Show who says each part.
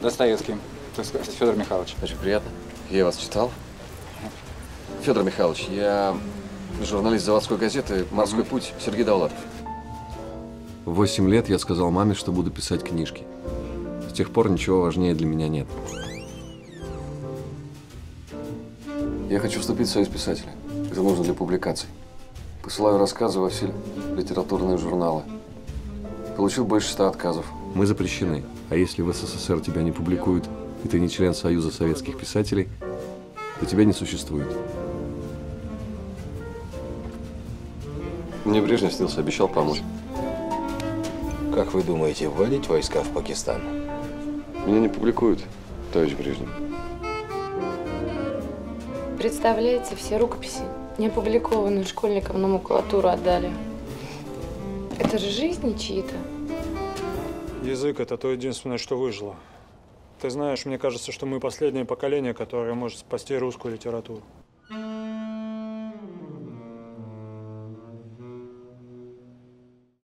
Speaker 1: Достоевский, так сказать, Федор Михайлович.
Speaker 2: Очень приятно. Я вас читал. Федор Михайлович, я журналист заводской газеты «Морской путь» Сергей Давлатов. Восемь лет я сказал маме, что буду писать книжки. С тех пор ничего важнее для меня нет. Я хочу вступить в союз писателей. Это нужно для публикаций. Посылаю рассказы во все литературные журналы. Получил больше ста отказов. Мы запрещены. А если в СССР тебя не публикуют, и ты не член Союза советских писателей, то тебя не существует. Мне Брежнев снился, обещал помочь.
Speaker 3: Как вы думаете, вводить войска в Пакистан?
Speaker 2: Меня не публикуют, товарищ Брежнев.
Speaker 4: Представляете, все рукописи, не опубликованные школьникам на макулатуру отдали. Это же жизни чьи-то.
Speaker 5: Язык – это то единственное, что выжило. Ты знаешь, мне кажется, что мы последнее поколение, которое может спасти русскую литературу.